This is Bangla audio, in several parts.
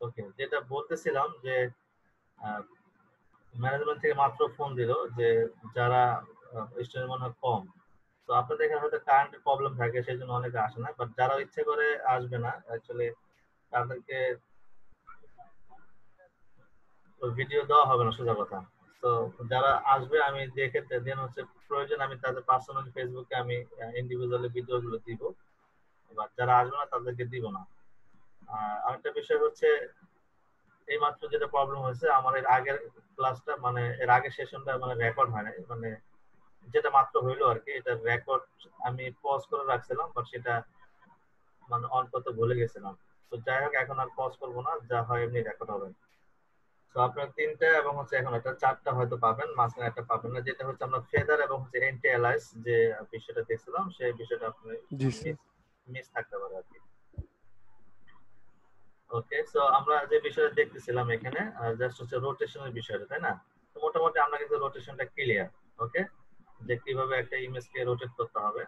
ওকে, যেটা বলতেছিলাম যে ম্যানেজমেন্ট থেকে মাত্র ফোন দিল যে, যারা স্টুডেন্ট মনে হয় কম। তো আপনাদের এখানে হয়তো কারেন্টের প্রবলেম থাকে সেই জন্য অনেকে আসে না। বাট যারা ইচ্ছে করে আসবে না অ্যাকচুয়ালি তাদেরকে ভিডিও দেওয়া হবে না, সোজা কথা। তো যারা আসবে, আমি দেখে দেন হচ্ছে প্রয়োজন, আমি তাদের পার্সোনাল ফেসবুকে আমি ইন্ডিভিজুয়ালি ভিডিওগুলো দিব। এবার যারা আসবে না, তাদেরকে দিব না। আরেকটা বিষয় হচ্ছে এই মাত্র যেটা প্রবলেম হয়েছে আমার এর আগের ক্লাসটা মানে এর আগের সেশনটা মানে রেকর্ড হয় নাই। মানে যেটা মাত্র হইল আর কি এটা রেকর্ড আমি পজ করে রাখছিলাম বাট সেটা মানে অন করতে ভুলে গেছিলাম। তো যাই হোক এখন আর পজ করব না যা হয় এমনি রেকর্ড হবে। তো আপনার তিনটা এবং হচ্ছে এখন একটা চারটা হয়তো পাবেন মাঝখানে একটা পাবেন না। যেটা হচ্ছে আমরা ফেদার এবং হচ্ছে এন্টি অ্যালাইস যে বিষয়টা দেখছিলাম সেই বিষয়টা আপনি মিস থাকতে পারে আর কি ওকে সো আমরা যে বিষয়টা দেখতেছিলাম এখানে জাস্ট হচ্ছে রোটেশনের বিষয়টা তাই না? তো মোটামুটি আমরা কিন্তু রোটেশনটা ক্লিয়ার ওকে যে কীভাবে একটা ইমেজকে রোটেট করতে হবে।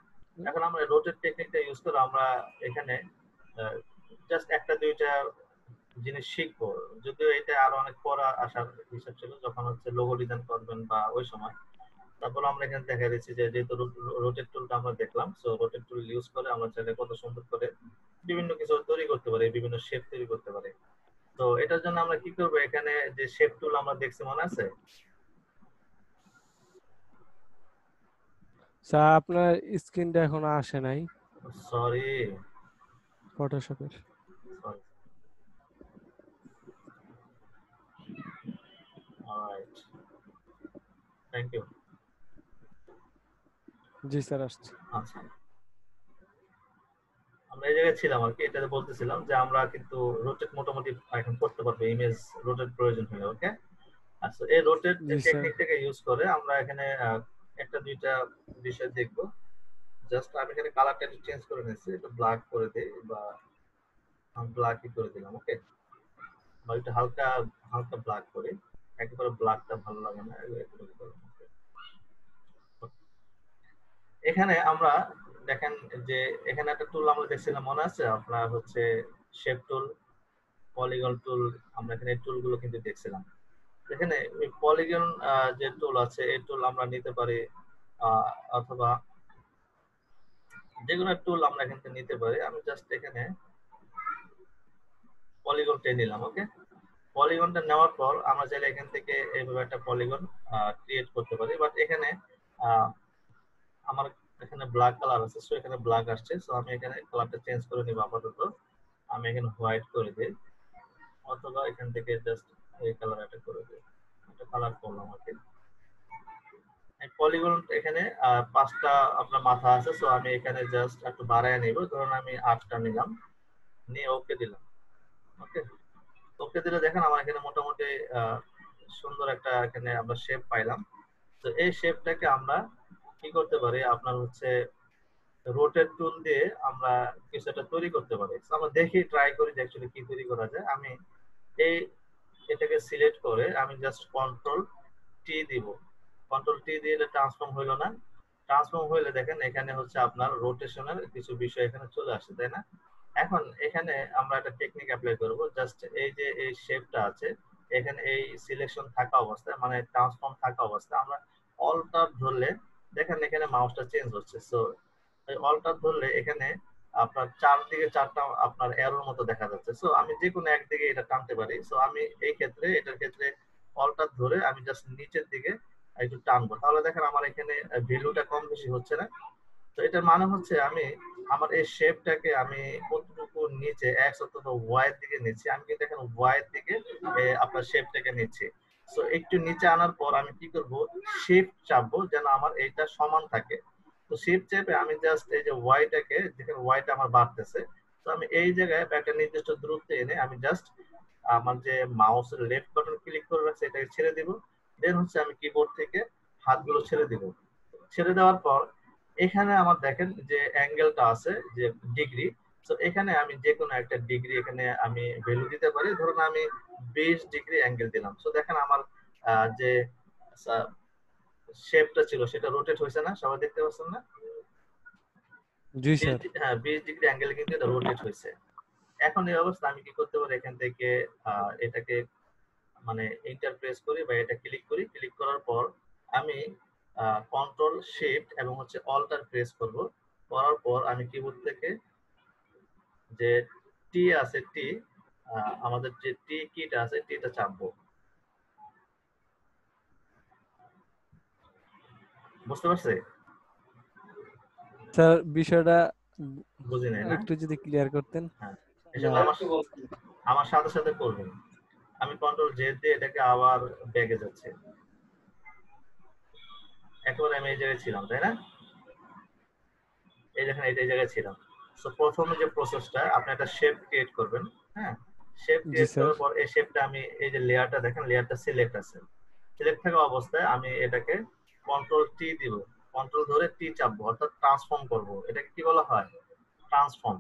এখন আমরা রোটেট টেকনিকটা ইউজ করে আমরা এখানে জাস্ট একটা দুইটা জিনিস শিখব। যদিও এটা আরও অনেক পর আসার হিসাব ছিল যখন হচ্ছে লোগো ডিজাইন করবেন বা ওই সময়। তারপর আমরা এখানে দেখা দিচ্ছি যে যেহেতু রোটেট টুলটা আমরা দেখলাম সো রোটেট টুল ইউজ করে আমরা চাইলে কত সুন্দর করে বিভিন্ন কিছু তৈরি করতে পারি বিভিন্ন শেপ তৈরি করতে পারি। তো এটার জন্য আমরা কি করব? এখানে যে শেপ টুল আমরা দেখছি মনে আছে? স্যার আপনার স্ক্রিনটা এখন আসে নাই। সরি ফটোশপের অলরাইট থ্যাংক ইউ জি স্যার আসছে। আচ্ছা। আমরা এই জায়গায় ছিলাম আর কি এটাতে বলতেছিলাম যে আমরা কিন্তু রোটেট মোটামুটি এখন করতে পারব ইমেজ রোটেট প্রয়োজন হলে ওকে আচ্ছা এই রোটেট টেকনিকটাকে ইউজ করে আমরা এখানে একটা দুইটা বিষয় দেখব। জাস্ট আমি এখানে কালারটা একটু চেঞ্জ করে নিচ্ছি একটু ব্ল্যাক করে দিই বা আমি ব্ল্যাকই করে দিলাম ওকে বা একটু হালকা হালকা ব্ল্যাক করি একেবারে ব্ল্যাকটা ভালো লাগে না এখানে আমরা দেখেন যে এখানে একটা টুল আমরা দেখছিলাম, মনে আছে? আপনার হচ্ছে শেপ টুল পলিগন টুল আমরা এখানে টুলগুলো কিন্তু দেখছিলাম। এখানে পলিগন যে টুল আছে, এই টুল আমরা নিতে পারি অথবা যে কোনো টুল আমরা এখান নিতে পারি। আমি জাস্ট এখানে পলিগনটা নিলাম ওকে পলিগনটা নেওয়ার পর আমরা চাইলে এখান থেকে এইভাবে একটা পলিগন ক্রিয়েট করতে পারি। বাট এখানে আমার এখানে ব্ল্যাক কালার আছে সো এখানে ব্ল্যাক আসছে। সো আমি এখানে কালারটা চেঞ্জ করে নিব আপাতত। আমি এখানে হোয়াইট করে দিই, অথবা এখান থেকে জাস্ট এই কালার একটা করে দিই। একটা কালার করলাম আর কি পলিগন এখানে পাঁচটা আপনার মাথা আছে সো আমি এখানে জাস্ট একটু বাড়ায় নিব। ধরুন আমি আটটা নিলাম, নিয়ে ওকে দিলাম। ওকে ওকে দিলে দেখেন আমার এখানে মোটামুটি সুন্দর একটা এখানে আমরা শেপ পাইলাম। তো এই শেপটাকে আমরা কি করতে পারি? আপনার হচ্ছে রোটেট টুল দিয়ে আমরা কিছু একটা তৈরি করতে পারি। আমরা দেখি ট্রাই করি যে কি তৈরি করা যায়। আমি এই এটাকে সিলেক্ট করে আমি জাস্ট কন্ট্রোল টি দিব। কন্ট্রোল টি দিয়ে ট্রান্সফর্ম হইল না। ট্রান্সফর্ম হইলে দেখেন, এখানে হচ্ছে আপনার রোটেশনের কিছু বিষয় এখানে চলে আসে, তাই না? এখন এখানে আমরা একটা টেকনিক অ্যাপ্লাই করব। জাস্ট এই যে এই শেপটা আছে, এখানে এই সিলেকশন থাকা অবস্থায় মানে ট্রান্সফর্ম থাকা অবস্থায়, আমরা অলটার ধরলে দেখেন এখানে মাউসটা চেঞ্জ হচ্ছে। সো এই অলটার ধরলে এখানে আপনার চারদিকে চারটা আপনার এরোর মতো দেখা যাচ্ছে। সো আমি যে কোনো একদিকে এটা টানতে পারি। সো আমি এই ক্ষেত্রে, এটার ক্ষেত্রে অলটার ধরে আমি জাস্ট নিচের দিকে একটু টানবো। তাহলে দেখেন আমার এখানে ভ্যালুটা কম বেশি হচ্ছে না। তো এটার মানে হচ্ছে আমি আমার এই শেপটাকে আমি কতটুকু নিচে এক্স অথবা ওয়াই এর দিকে নিচ্ছি। আমি কিন্তু এখন ওয়াই এর দিকে আপনার শেপটাকে নিচ্ছি। সো একটু নিচে আনার পর আমি কি করব? শিফট চাপবো যেন আমার এইটা সমান থাকে। তো শিফট চেপে আমি জাস্ট এই যে ওয়াইটাকে যেখানে ওয়াইটা আমার বাড়তেছে, তো আমি এই জায়গায় একটা নির্দিষ্ট দূরত্বে এনে আমি জাস্ট আমার যে মাউসের লেফট বাটন ক্লিক করে রাখছে, এটাকে ছেড়ে দিব। দেন হচ্ছে আমি কিবোর্ড থেকে হাতগুলো ছেড়ে দিব। ছেড়ে দেওয়ার পর এখানে আমার দেখেন যে অ্যাঙ্গেলটা আছে, যে ডিগ্রি তো এখানে আমি যে কোনো একটা ডিগ্রি এখানে আমি ভ্যালু দিতে পারি। ধরুন আমি বিশ ডিগ্রি অ্যাঙ্গেল দিলাম। তো দেখেন আমার যে শেপটা ছিল সেটা রোটেট হয়েছে না? সবাই দেখতে পাচ্ছেন না? জি স্যার। হ্যাঁ বিশ ডিগ্রি অ্যাঙ্গেল কিন্তু এটা রোটেট হয়েছে। এখন এই অবস্থা আমি কি করতে পারি? এখান থেকে এটাকে মানে ইন্টারপ্রেস করি বা এটা ক্লিক করি। ক্লিক করার পর আমি কন্ট্রোল শিফট এবং হচ্ছে অল্টার প্রেস করব। করার পর আমি কিবোর্ড থেকে যে টি আছে টি আমাদের যে টি কিটা আছে টিটা চাপবো। বুঝতে পারছে? স্যার বিষয়টা বুঝি নাই না? একটু যদি ক্লিয়ার করতেন। আমার আমার সাথে সাথে করবেন। আমি কন্ট্রোল জেড দিয়ে এটাকে আবার ব্যাগে যাচ্ছে। একেবারে আমি এই জায়গায় ছিলাম তাই না? এই দেখেন এই জায়গায় ছিলাম। সো প্রথমে যে প্রসেসটা আপনি একটা শেপ ক্রিয়েট করবেন হ্যাঁ? শেপ ক্রিয়েট করার পর এই শেপটা আমি এই যে লেয়ারটা দেখেন লেয়ারটা সিলেক্ট আছে। সিলেক্ট থাকা অবস্থায় আমি এটাকে কন্ট্রোল টি দিব। কন্ট্রোল ধরে টি চাপবো অর্থাৎ ট্রান্সফর্ম করব। এটাকে কি বলা হয়? ট্রান্সফর্ম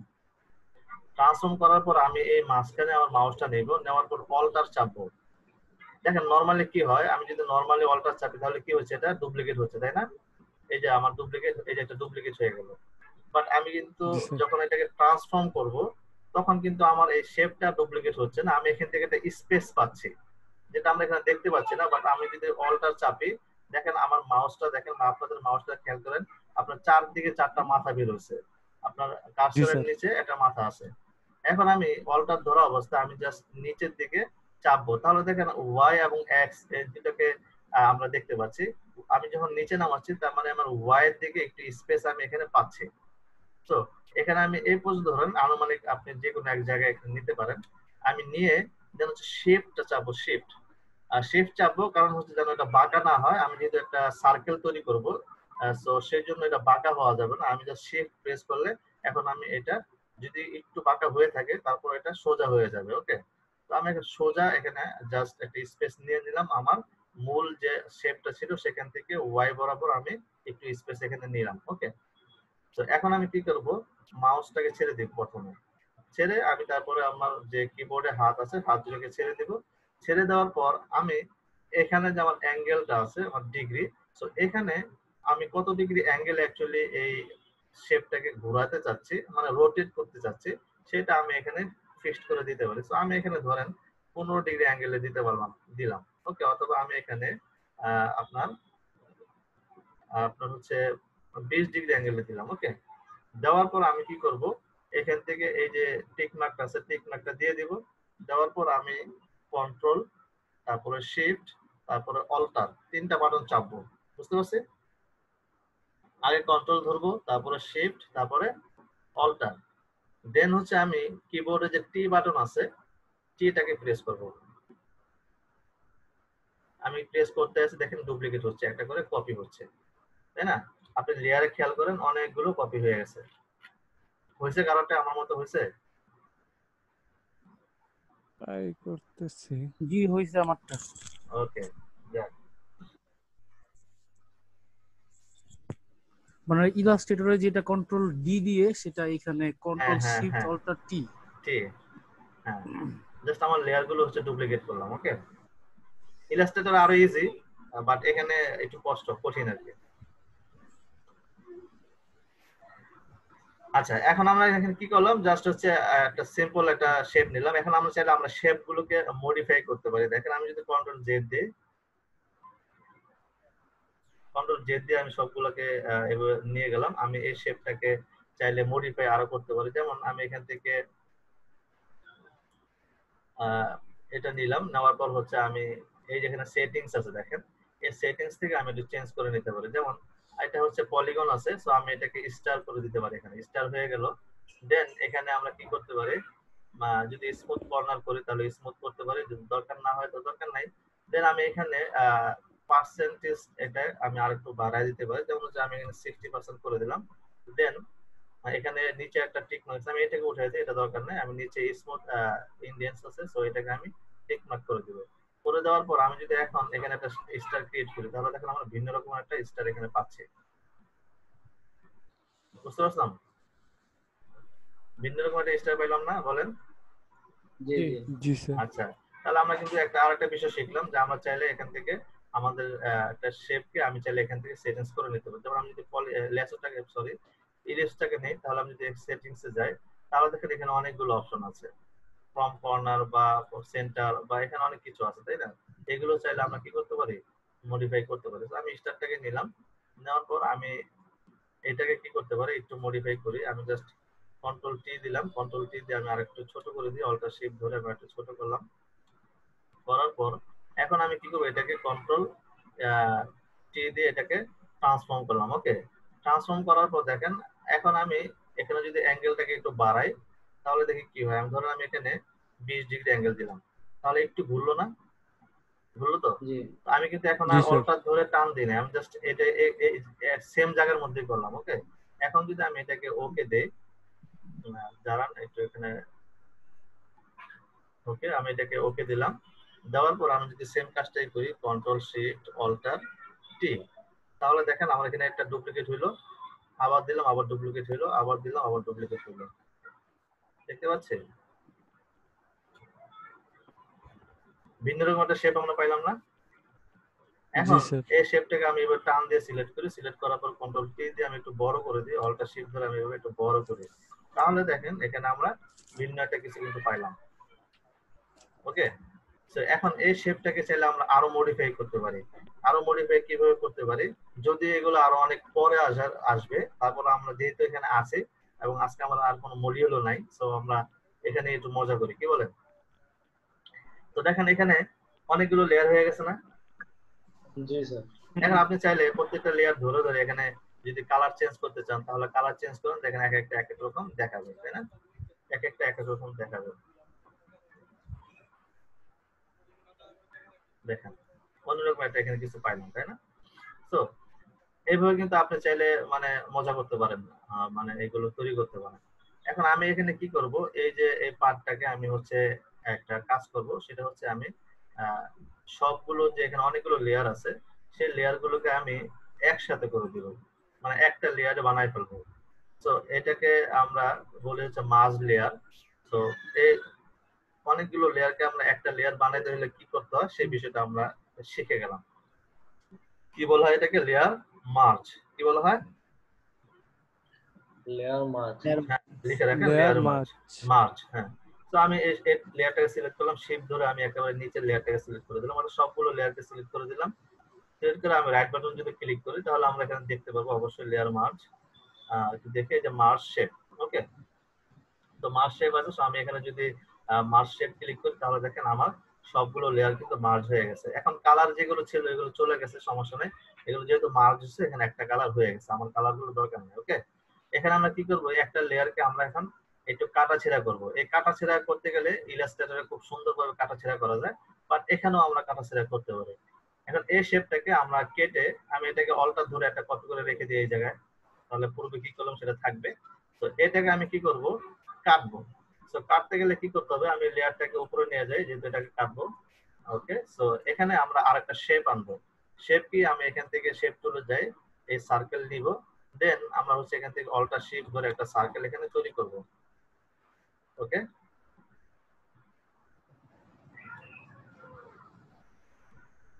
ট্রান্সফর্ম করার পর আমি এই মাঝখানে আমার মাউসটা নেব নেওয়ার পর অল্টার চাপবো। দেখেন নরমালি কি হয়? আমি যদি নরমালি অল্টার চাপি তাহলে কি হচ্ছে? এটা ডুপ্লিকেট হচ্ছে তাই না? এই যে আমার ডুপ্লিকেট এই যে একটা ডুপ্লিকেট হয়ে গেল। বাট আমি কিন্তু যখন এটাকে ট্রান্সফর্ম করব তখন কিন্তু আমার এই শেপটা ডুপ্লিকেট হচ্ছে না। আমি এখান থেকে একটা স্পেস পাচ্ছি যেটা আমরা এখানে দেখতে পাচ্ছি না বাট আমি যদি অল্টার চাপি দেখেন আমার মাউসটা দেখেন আপনাদের মাউসটা খেয়াল করেন আপনার চারদিকে চারটা মাথা বের হচ্ছে আপনার কার্সরের নিচে একটা মাথা আছে। এখন আমি অল্টার ধরা অবস্থায় আমি জাস্ট নিচের দিকে চাপবো। তাহলে দেখেন ওয়াই এবং এক্স এই দুটোকে আমরা দেখতে পাচ্ছি। আমি যখন নিচে নামাচ্ছি তার মানে আমার ওয়াই এর দিকে একটু স্পেস আমি এখানে পাচ্ছি। তো এখানে আমি এই পর্যন্ত ধরেন আনুমানিক আপনি যে কোনো এক জায়গায় এখানে নিতে পারেন। আমি নিয়ে যেন হচ্ছে শিফটটা চাপবো শিফট আর শিফট চাপবো কারণ হচ্ছে যেন এটা বাঁকা না হয়। আমি যেহেতু একটা সার্কেল তৈরি করব সো সেই জন্য এটা বাঁকা হওয়া যাবে না। আমি যা শিফট প্রেস করলে এখন আমি এটা যদি একটু বাঁকা হয়ে থাকে, তারপর এটা সোজা হয়ে যাবে ওকে তো আমি একটা সোজা এখানে জাস্ট একটা স্পেস নিয়ে নিলাম। আমার মূল যে শেপটা ছিল, সেখান থেকে ওয়াই বরাবর আমি একটু স্পেস এখানে নিলাম ওকে তো এখন আমি কি করব? মাউসটাকে ছেড়ে দিব প্রথমে। ছেড়ে আমি তারপরে আমার যে কিবোর্ডে হাত আছে হাত দুটোকে ছেড়ে দিব। ছেড়ে দেওয়ার পর আমি এখানে যে আমার অ্যাঙ্গেলটা আছে, আমার ডিগ্রি সো এখানে আমি কত ডিগ্রি অ্যাঙ্গেল অ্যাকচুয়ালি এই শেপটাকে ঘোরাতে চাচ্ছি মানে রোটেট করতে চাচ্ছি, সেটা আমি এখানে ফিক্সড করে দিতে পারি। সো আমি এখানে ধরেন পনেরো ডিগ্রি অ্যাঙ্গেলে দিতে পারলাম, দিলাম। ওকে অথবা আমি এখানে আপনার আপনার হচ্ছে বিশ ডিগ্রি অ্যাঙ্গেলে দিলাম ওকে দেওয়ার পর আমি কি করব? এখান থেকে এই যে টিক মার্কটা আছে টিক মার্কটা দিয়ে দিব। দেওয়ার পর আমি কন্ট্রোল তারপরে শিফট তারপরে অল্টার তিনটা বাটন চাপবো, বুঝতে পারছি? আগে কন্ট্রোল ধরবো, তারপরে শিফট তারপরে অল্টার দেন হচ্ছে আমি কিবোর্ডে যে টি বাটন আছে টিটাকে প্রেস করব। আমি প্রেস করতে আছি দেখেন ডুপ্লিকেট হচ্ছে, একটা করে কপি হচ্ছে, তাই না? আপনি লেয়ারে খেয়াল করেন অনেকগুলো কপি হয়ে গেছে। হয়েছে কারণটা আমার মতো হয়েছে? ট্রাই করতেছি। জি হয়েছে আমারটা। ওকে যাক। মানে ইলাস্ট্রেটরে যেটা কন্ট্রোল ডি দিয়ে সেটা এখানে কন্ট্রোল হ্যাঁ, শিফট হ্যাঁ। অল্টার টি ঠিক হ্যাঁ। জাস্ট আমার লেয়ারগুলো হচ্ছে ডুপ্লিকেট করলাম ওকে ইলাস্ট্রেটর আরও ইজি বাট এখানে একটু কষ্ট কঠিন আর কি। আচ্ছা এখন আমরা এখানে কি করলাম? জাস্ট হচ্ছে একটা সিম্পল একটা শেপ নিলাম। এখন আমরা চাইলে আমরা শেপ গুলোকে মডিফাই করতে পারি। দেখেন, আমি যদি কন্ট্রোল জেড দিই কন্ট্রোল জেড দিয়ে আমি সবগুলোকে নিয়ে গেলাম। আমি এই শেপটাকে চাইলে মডিফাই আরও করতে পারি। যেমন, আমি এখান থেকে এটা নিলাম। নেওয়ার পর হচ্ছে আমি, এই যেখানে সেটিংস আছে, দেখেন। এই সেটিংস থেকে আমি একটু চেঞ্জ করে নিতে পারি। যেমন এটা হচ্ছে পলিগন আছে সো আমি এটাকে স্টার করে দিতে পারি এখানে। স্টার হয়ে গেল। দেন এখানে আমরা কি করতে পারি? যদি স্মুথ কর্নার করি, তাহলে স্মুথ করতে পারি। যদি দরকার না হয়, তো দরকার নাই। দেন আমি এখানে পার্সেন্টেজ এটা আমি আরেকটু বাড়ায় দিতে পারি। যেমন হচ্ছে আমি এখানে সিক্সটি পার্সেন্ট করে দিলাম। দেন এখানে নিচে একটা টিক মার্ক আমি এটাকে উঠাই দিই, এটা দরকার নাই। আমি নিচে স্মুথ ইন্ডিয়ান্স আছে সো এটাকে আমি টিক মার্ক করে দিব। করে দেওয়ার পর আমি যদি এখন এখানে একটা স্টার ক্রিয়েট করি তাহলে দেখেন আমরা ভিন্ন রকম একটা স্টার এখানে পাচ্ছি। বুঝতে পারছিলাম? ভিন্ন রকম একটা স্টার পাইলাম না বলেন। জি জি স্যার আচ্ছা তাহলে আমরা কিন্তু একটা আরেকটা বিষয় শিখলাম যে আমরা চাইলে এখান থেকে আমাদের আহ, একটা শেপকে আমি চাইলে এখান থেকে সেটিংস করে নিতে পারি। যেমন আমি যদি লেসটাকে সরি ইলিশটাকে নেই তাহলে আমি যদি সেটিংস এ যাই তাহলে দেখেন এখানে অনেকগুলো অপশন আছে। ফ্রম কর্নার বা সেন্টার বা এখানে অনেক কিছু আছে, তাই না? এগুলো চাইলে আমরা কি করতে পারি? মডিফাই করতে পারি। আমি স্টারটাকে নিলাম। নেওয়ার পর আমি এটাকে কি করতে পারি? একটু মডিফাই করি। আমি জাস্ট কন্ট্রোল টি দিলাম। কন্ট্রোল টি দিয়ে আমি আরেকটু ছোট করে দিই। অল্টা শিফট ধরে আমি একটু ছোট করলাম। করার পর এখন আমি কি করব? এটাকে কন্ট্রোল টি দিয়ে এটাকে ট্রান্সফর্ম করলাম। ওকে ট্রান্সফর্ম করার পর দেখেন, এখন আমি এখানে যদি অ্যাঙ্গেলটাকে একটু বাড়াই তাহলে দেখি কি হয়। আমি ধরেন আমি এখানে বিশ ডিগ্রি অ্যাঙ্গেল দিলাম। তাহলে একটু ঘুরলো না? ঘুরলো তো? আমি কিন্তু এখন আর। অল্টার ধরে টান দিই না। আমি জাস্ট এটা সেম জায়গার মধ্যে করলাম ওকে এখন যদি আমি এটাকে ওকে দেই দাঁড়ান একটু এখানে। ওকে আমি এটাকে ওকে দিলাম। দেওয়ার পর আমি যদি সেম কাজটাই করি কন্ট্রোল শিফট অল্টার টি তাহলে দেখেন আমার এখানে একটা ডুপ্লিকেট হইল। আবার দিলাম আবার ডুপ্লিকেট হইল আবার দিলাম আবার ডুপ্লিকেট হইল। দেখতে পাচ্ছেন? ভিন্ন রকম একটা শেপ আমরা পাইলাম না। এখন এই শেপটাকে আমি এবার টান দিয়ে সিলেক্ট করি। সিলেক্ট করার পর কন্ট্রোল টি দিয়ে আমি একটু বড় করে দিই। অল্টা শিফট ধরে আমি এভাবে একটু বড় করি। তাহলে দেখেন এখানে আমরা ভিন্ন একটা কিছু কিন্তু পাইলাম। ওকে তো এখন এই শেপটাকে চাইলে আমরা আরও মডিফাই করতে পারি। আরও মডিফাই কীভাবে করতে পারি? যদি এগুলো আরও অনেক পরে আসার আসবে তারপর আমরা যেহেতু এখানে আছি এবং আজকে আমরা আর কোনো মডিউলও নাই সো আমরা এখানে একটু মজা করি কি বলেন? তো দেখেন এখানে অনেকগুলো লেয়ার হয়ে গেছে না? জি স্যার। এখন আপনি চাইলে প্রত্যেকটা লেয়ার ধরে ধরে এখানে যদি কালার চেঞ্জ করতে চান তাহলে কালার চেঞ্জ করুন দেখেন এক একটা এক এক রকম দেখাবে তাই না? এক একটা এক এক রকম দেখাবে। দেখেন অন্যরকম একটা এখানে কিছু পাইলাম তাই না? তো এইভাবে কিন্তু আপনি চাইলে মানে মজা করতে পারেন মানে এগুলো তৈরি করতে পারেন। এখন আমি এখানে কি করব? এই যে এই পার্টটাকে আমি হচ্ছে একটা কাজ করব, সেটা হচ্ছে আমি সবগুলো যে এখানে অনেকগুলো লেয়ার আছে, সেই লেয়ার গুলোকে আমি একসাথে করে দিব। মানে একটা লেয়ারে বানাই ফেলব। তো এটাকে আমরা বলি হচ্ছে মাঝ লেয়ার তো এই অনেকগুলো লেয়ারকে আমরা একটা লেয়ার বানাইতে হলে কি করতে হয়? সেই বিষয়টা আমরা শিখে গেলাম। কি বলা হয় এটাকে? লেয়ার মার্চ কি বলা হয়? লেয়ার মার্চ হ্যাঁ, লিখে রাখেন লেয়ার মার্চ মার্চ হ্যাঁ। তো আমি এই লেয়ারটাকে সিলেক্ট করলাম শিফট ধরে আমি একেবারে নিচের লেয়ারটাকে সিলেক্ট করে দিলাম। মানে সবগুলো লেয়ারকে সিলেক্ট করে দিলাম। সিলেক্ট করে আমি রাইট বাটন যদি ক্লিক করি তাহলে আমরা এখানে দেখতে পাবো অবশ্যই লেয়ার মার্চ একটু দেখে যে মার্চ শেপ ওকে তো মার্চ শেপ আছে so আমি এখানে যদি মার্চ শেপ ক্লিক করি তাহলে দেখেন আমার সবগুলো লেয়ার কিন্তু মার্জ হয়ে গেছে। এখন কালার যেগুলো ছিল, এগুলো চলে গেছে, সমস্যা নেই। এগুলো যেহেতু মার্জ হচ্ছে এখানে একটা কালার হয়ে গেছে। আমার কালারগুলো দরকার নেই ওকে এখানে আমরা কি করব? একটা লেয়ারকে আমরা এখন একটু কাটা ছেঁড়া করব। এই কাটা ছেঁড়া করতে গেলে ইলাস্ট্রেটরে খুব সুন্দরভাবে কাটা ছেঁড়া করা যায় বাট এখানেও আমরা কাটা ছেঁড়া করতে পারি। এখন এই শেপটাকে আমরা কেটে আমি এটাকে অল্টার ধরে একটা কপি করে রেখে দিই এই জায়গায়। তাহলে পূর্বে কি করলাম সেটা থাকবে। তো এটাকে আমি কি করব? কাটবো। তো কাটতে গেলে কি করতে হবে? আমি লেয়ারটাকে উপরে নিয়ে যাই, যেহেতু এটাকে কাটবো। ওকে সো এখানে আমরা আরেকটা শেপ আনব। শেপ কি? আমি এখান থেকে শেপ তুলে যাই, এই সার্কেল নিব। দেন আমরা হচ্ছে এখান থেকে অল্টা শিফট ধরে একটা সার্কেল এখানে তৈরি করব। ওকে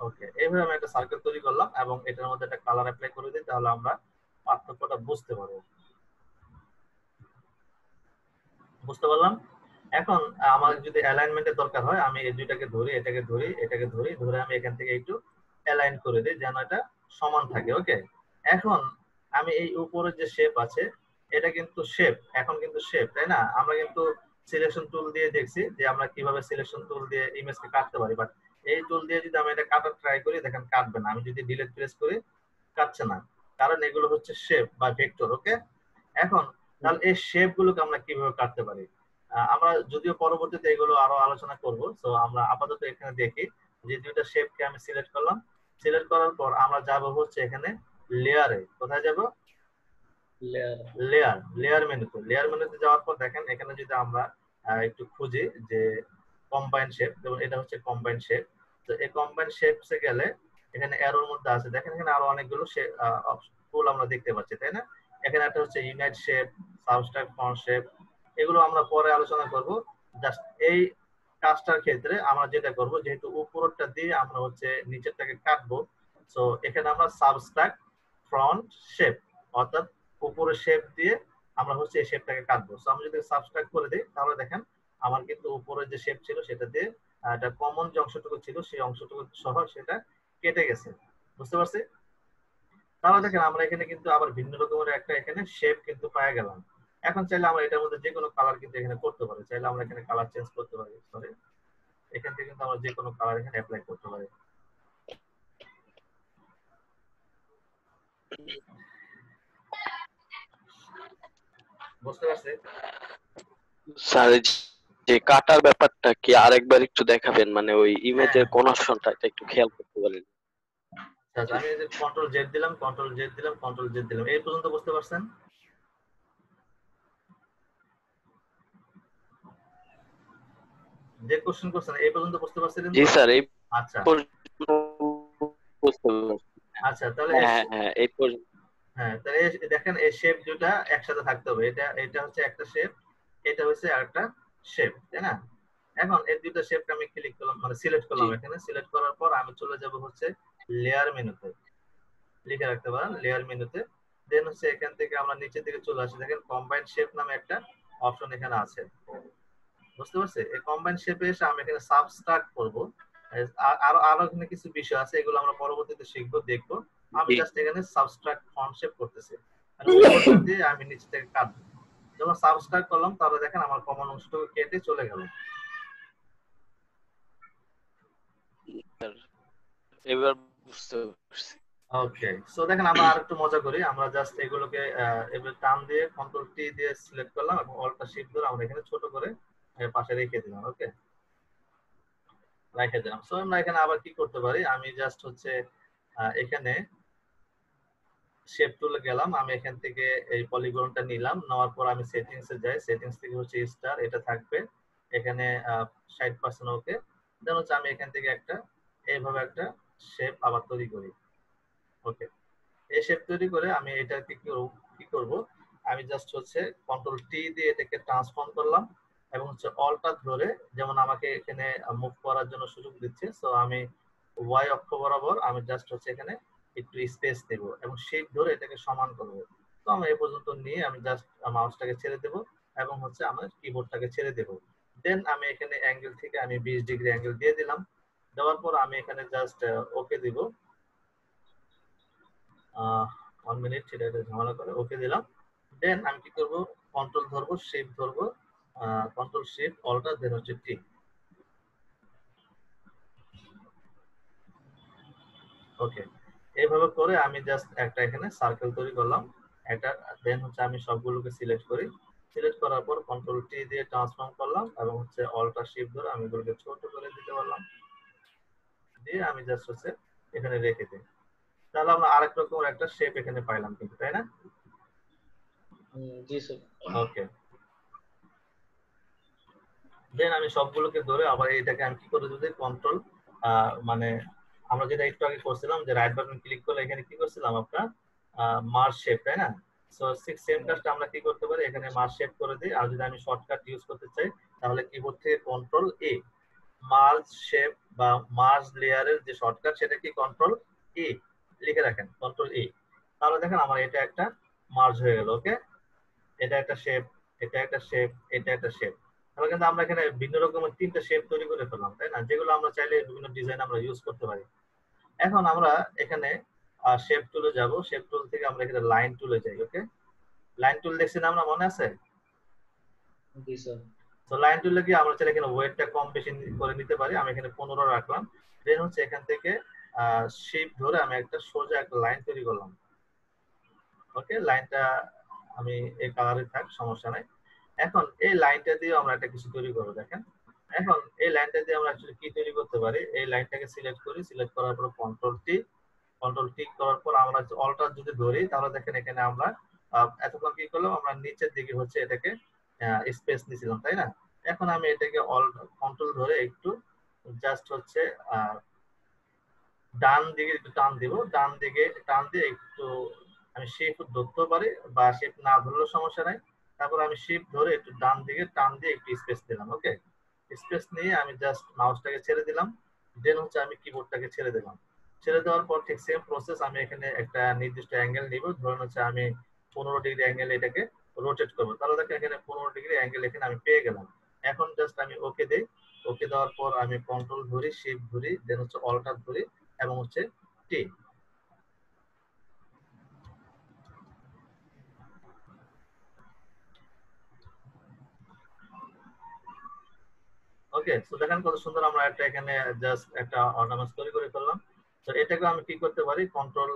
ওকে এইভাবে আমি একটা সার্কেল তৈরি করলাম এবং এটার মধ্যে একটা কালার অ্যাপ্লাই করে দিই, তাহলে আমরা পার্থক্যটা বুঝতে পারব। বুঝতে পারলাম? এখন আমার যদি অ্যালাইনমেন্টের দরকার হয়, আমি এই দুইটাকে ধরি, এটাকে ধরি এটাকে ধরি, ধরে আমি এখান থেকে একটু অ্যালাইন করে দিই যেন এটা সমান থাকে ওকে এখন, আমি এই উপরে যে শেপ আছে, এটা কিন্তু শেপ এখন কিন্তু শেপ তাই না? আমরা কিন্তু সিলেকশন টুল দিয়ে দেখছি যে আমরা কীভাবে সিলেকশন টুল দিয়ে ইমেজকে কাটতে পারি বাট এই টুল দিয়ে যদি আমি এটা কাটার ট্রাই করি, দেখেন কাটবে না। আমি যদি ডিলিট প্রেস করি, কাটছে না। কারণ এগুলো হচ্ছে শেপ বা ভেক্টর ওকে এখন তাহলে এই শেপ গুলোকে আমরা কীভাবে কাটতে পারি? আমরা যদিও পরবর্তীতে এগুলো আরও আলোচনা করব তো আমরা আপাতত এখানে দেখি যে দুইটা শেপকে আমি সিলেক্ট করলাম। সিলেক্ট করার পর আমরা যাব হচ্ছে এখানে লেয়ারে কোথায় যাব? লেয়ার লেয়ার মেনুতে লেয়ার মেনুতে যাওয়ার পর দেখেন এখানে যদি আমরা একটু খুঁজি যে কম্বাইন শেপ যেমন এটা হচ্ছে কম্বাইন শেপ তো এই কম্বাইন শেপসে গেলে এখানে এরোর মধ্যে আছে। দেখেন এখানে আরও অনেকগুলো টুল আমরা দেখতে পাচ্ছি তাই না? এখানে একটা হচ্ছে unite shape subtract front shape এগুলো আমরা পরে আলোচনা করব। জাস্ট এই কাজটার ক্ষেত্রে আমরা যেটা করব, যেহেতু উপরটা দিয়ে আমরা হচ্ছে নিচেরটাকে কাটবো সো এখানে আমরা সাবস্ট্রাক ফ্রন্ট শেপ অর্থাৎ উপরের শেপ দিয়ে আমরা হচ্ছে এই শেপটাকে কাটবো। সো আমি যদি সাবস্ট্রাক্ট করে দিই, তাহলে দেখেন আমার কিন্তু উপরের যে শেপ ছিল, সেটা দিয়ে একটা কমন যে অংশটুকু ছিল, সেই অংশটুকু সহ সেটা কেটে গেছে। বুঝতে পারছি? তাহলে দেখেন, আমরা এখানে কিন্তু আবার ভিন্ন রকমের একটা এখানে শেপ কিন্তু পাওয়া গেলাম। এখন চাইলে আমরা এটার মধ্যে যে কোনো কালার কিন্তু এখানে করতে পারি। চাইলে আমরা এখানে কালার চেঞ্জ করতে পারি সরি এখান থেকে কিন্তু আমরা যে কোনো কালার এখানে অ্যাপ্লাই করতে পারি। বুঝতে পারছি স্যার যে কাটার ব্যাপারটা কি আরেকবার একটু দেখাবেন? মানে ওই ইমেজের কোন অপশনটা একটু খেয়াল করতে পারেন। আচ্ছা আচ্ছা, আমি যে কন্ট্রোল জেড দিলাম কন্ট্রোল জেড দিলাম কন্ট্রোল জেড দিলাম। এই পর্যন্ত বুঝতে পারছেন? যে কোশ্চেন করছেন এই পর্যন্ত বুঝতে পারছিলেন জি স্যার এই আচ্ছা। বুঝতে পারছি। আচ্ছা তাহলে হ্যাঁ এই- হ্যাঁ এই পর্যন্ত। হ্যাঁ তাহলে এই- দেখেন এই শেপ দুটা একসাথে থাকতে হবে। এটা এটা হচ্ছে একটা শেপ এটা হচ্ছে আরেকটা শেপ তাই না? এখন এই দুটো শেপকে আমি ক্লিক করলাম মানে সিলেক্ট করলাম এখানে। সিলেক্ট করার পর আমি চলে যাব হচ্ছে লেয়ার মেনুতে লিখে রাখতে পারেন লেয়ার মেনুতে দেন হচ্ছে এখান থেকে আমরা নিচের দিকে চলে আসি। দেখেন কম্বাইন শেপ নামে একটা অপশন এখানে আছে। বুঝতে পারছে এই কম্বাইন্ড শেপে এসে আমি এখানে সাবস্ট্রাক্ট করব। আর- আরও এখানে কিছু বিষয় আছে এগুলো আমরা পরবর্তীতে শিখব দেখব। আমি জাস্ট এখানে সাবস্ট্রাক্ট ফন্ট শেপ করতেছি। দিয়ে আমি নিচে থেকে কাটবো। যখন সাবস্ট্রাক্ট করলাম তাহলে দেখেন আমার কমন অংশটুকু কেটে চলে গেল। এবার বুঝতে পারছি। ওকে সো দেখেন আমরা আর মজা করি। আমরা জাস্ট এগুলোকে এবার টান দিয়ে কন্ট্রোল টি দিয়ে সিলেক্ট করলাম এবং অলটা শিফট ধরে আমরা এখানে ছোট করে পাশে রেখে দিলাম ওকে রেখে দিলাম। সো আমরা এখানে আবার কি করতে পারি? আমি জাস্ট হচ্ছে এখানে শেপ টুলে গেলাম। আমি এখান থেকে এই পলিগনটা নিলাম। নেওয়ার পর আমি সেটিংস এ যাই। সেটিংস থেকে হচ্ছে স্টার এটা থাকবে। এখানে ষাট পার্সেন্ট ওকে দেন হচ্ছে আমি এখান থেকে একটা, এইভাবে একটা শেপ আবার তৈরি করি। ওকে এই শেপ তৈরি করে আমি এটা কি করব কি করব? আমি জাস্ট হচ্ছে কন্ট্রোল টি দিয়ে এটাকে ট্রান্সফর্ম করলাম এবং হচ্ছে অলটা ধরে যেমন আমাকে এখানে মুভ করার জন্য সুযোগ দিচ্ছে সো আমি ওয়াই অক্ষ বরাবর আমি জাস্ট হচ্ছে এখানে একটু স্পেস দেব এবং শেপ ধরে এটাকে সমান করব। তো আমি এ পর্যন্ত নিয়ে আমি জাস্ট মাউসটাকে ছেড়ে দেব এবং হচ্ছে আমার কিবোর্ডটাকে ছেড়ে দেব। দেন আমি এখানে অ্যাঙ্গেল থেকে আমি বিশ ডিগ্রি অ্যাঙ্গেল দিয়ে দিলাম। দেওয়ার পর আমি এখানে জাস্ট ওকে দিব। ওয়ান মিনিট সেটা ঝামেলা করে ওকে দিলাম। দেন আমি কি করব? কন্ট্রোল ধরবো শেপ ধরবো কন্ট্রোল শেপ অলটা দেন হচ্ছে টি ওকে এইভাবে করে আমি জাস্ট একটা এখানে সার্কেল তৈরি করলাম। একটা দেন হচ্ছে আমি সবগুলোকে সিলেক্ট করি। সিলেক্ট করার পর কন্ট্রোল টি দিয়ে ট্রান্সফর্ম করলাম এবং হচ্ছে অলটা শিফট ধরে আমি এগুলোকে ছোট করে দিতে পারলাম। দিয়ে আমি জাস্ট হচ্ছে এখানে রেখে দিই। তাহলে আমরা আরেক রকমের একটা শেপ এখানে পাইলাম কিন্তু তাই না? জি স্যার ওকে দেন আমি সবগুলোকে ধরে আবার এটাকে আমি কি করে যদি কন্ট্রোল মানে আমরা যেটা একটু আগে করছিলাম যে রাইট বাটন ক্লিক করলে এখানে কি করছিলাম আপনার মার্স শেপ তাই না? সো সিক্স সেম কাজটা আমরা কি করতে পারি? এখানে মার্স শেপ করে দিই। আর যদি আমি শর্টকাট ইউজ করতে চাই তাহলে কিবোর্ড থেকে কন্ট্রোল এ মার্জ শেপ বা মার্জ লেয়ারের যে শর্টকাট, সেটা কি কন্ট্রোল এ লিখে রাখেন কন্ট্রোল এ তাহলে দেখেন আমার এটা একটা মার্জ হয়ে গেল ওকে এটা একটা শেপ, এটা একটা শেপ, এটা একটা শেপ। তাহলে কিন্তু আমরা এখানে ভিন্ন রকমের তিনটা শেপ তৈরি করে ফেললাম, তাই না? যেগুলো আমরা চাইলে বিভিন্ন ডিজাইন আমরা ইউজ করতে পারি। এখন আমরা এখানে শেপ টুলে যাব। শেপ টুল থেকে আমরা এখানে লাইন টুলে যাই ওকে লাইন টুল দেখছি না আমরা, মনে আছে? জি স্যার তো লাইন টুলে গিয়ে আমরা চাইলে এখানে ওয়েটটা কম বেশি করে নিতে পারি। আমি এখানে পনেরো রাখলাম। দেন হচ্ছে এখান থেকে শেপ ধরে আমি একটা সোজা একটা লাইন তৈরি করলাম। ওকে লাইনটা আমি এই কালারে থাক, সমস্যা নাই। এখন এই লাইনটা দিয়ে আমরা একটা কিছু তৈরি করব, দেখেন। এখন এই লাইনটা দিয়ে আমরা কি তৈরি করতে পারি? এই লাইনটাকে সিলেক্ট করি। সিলেক্ট করার পর কন্ট্রোল টি কন্ট্রোল টি করার পর আমরা অল্টার যদি ধরি, তাহলে দেখেন এখানে আমরা এতক্ষণ কি করলাম? আমরা নিচের দিকে হচ্ছে এটাকে স্পেস নিয়েছিলাম, তাই না? এখন আমি এটাকে অল কন্ট্রোল ধরে একটু জাস্ট হচ্ছে ডান দিকে একটু টান দিব, ডান দিকে টান দিয়ে একটু আমি শেপ ধরতেও পারি বা শেপ না ধরলেও সমস্যা নাই। তারপর আমি শেপ ধরে একটু ডান দিকে টান দিয়ে একটু স্পেস দিলাম ওকে স্পেস নিয়ে আমি জাস্ট মাউসটাকে ছেড়ে দিলাম দেন হচ্ছে আমি কিবোর্ডটাকে ছেড়ে দিলাম। ছেড়ে দেওয়ার পর ঠিক সেম প্রসেস আমি এখানে একটা নির্দিষ্ট অ্যাঙ্গেল নিব, ধরুন হচ্ছে আমি পনেরো ডিগ্রি অ্যাঙ্গেল এটাকে রোটেট করব। তাহলে দেখেন এখানে পনেরো ডিগ্রি অ্যাঙ্গেল এখানে আমি পেয়ে গেলাম। এখন জাস্ট আমি ওকে দিই। ওকে দেওয়ার পর আমি কন্ট্রোল ধরি শিফট ধরি দেন হচ্ছে অল্টার ধরি এবং হচ্ছে টি ওকে সো দেখেন কত সুন্দর আমরা একটা এখানে জাস্ট একটা অর্নামেন্টস তৈরি করে ফেললাম। তো এটাকে আমি কি করতে পারি? কন্ট্রোল